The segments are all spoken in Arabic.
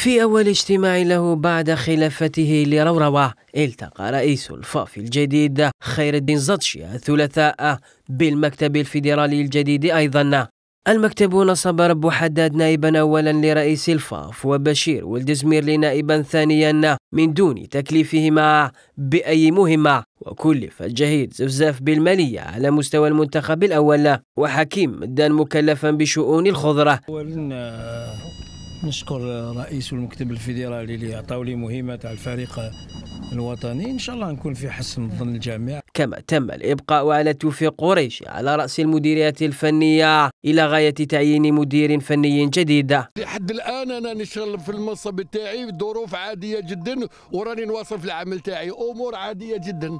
في أول اجتماع له بعد خلافته لروروة التقى رئيس الفاف الجديد خير الدين زطشي الثلاثاء بالمكتب الفيدرالي الجديد أيضا. المكتب نصب رب حداد نائبا أولا لرئيس الفاف وبشير ولدزمير لنائبا ثانيا من دون تكليفهما بأي مهمة وكلف الجهيد زفزاف بالمالية على مستوى المنتخب الأول. وحكيم دان مكلفا بشؤون الخضرة. نشكر رئيس المكتب الفيدرالي اللي عطاو لي مهمة تاع الفريق الوطني. إن شاء الله نكون في حسن ظن الجميع. كما تم الإبقاء على توفيق قريشي على رأس المديريات الفنية إلى غاية تعيين مدير فني جديد. لحد الآن أنا نشتغل في المنصب تاعي ظروف عادية جدا وراني نواصل في العمل تاعي. أمور عادية جدا.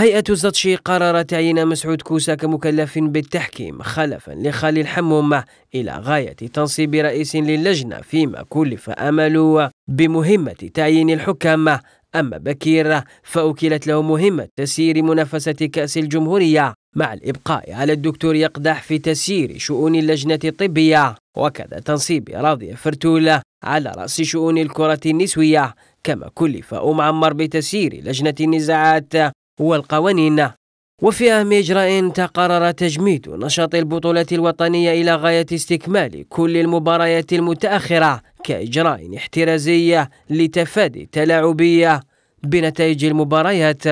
هيئة الزطشي قرر تعيين مسعود كوسا كمكلف بالتحكيم خلفا لخالي الحموم إلى غاية تنصيب رئيس للجنة فيما كلف أمل بمهمة تعيين الحكام. أما بكير فأكلت له مهمة تسيير منافسة كأس الجمهورية مع الإبقاء على الدكتور يقدح في تسيير شؤون اللجنة الطبية. وكذا تنصيب راضي فرتول على رأس شؤون الكرة النسوية. كما كلف أم عمر بتسيير لجنة النزاعات والقوانين وفي أهم إجراء تقرر تجميد نشاط البطولة الوطنية إلى غاية استكمال كل المباريات المتأخرة كإجراء احترازي لتفادي التلاعبية بنتائج المباريات.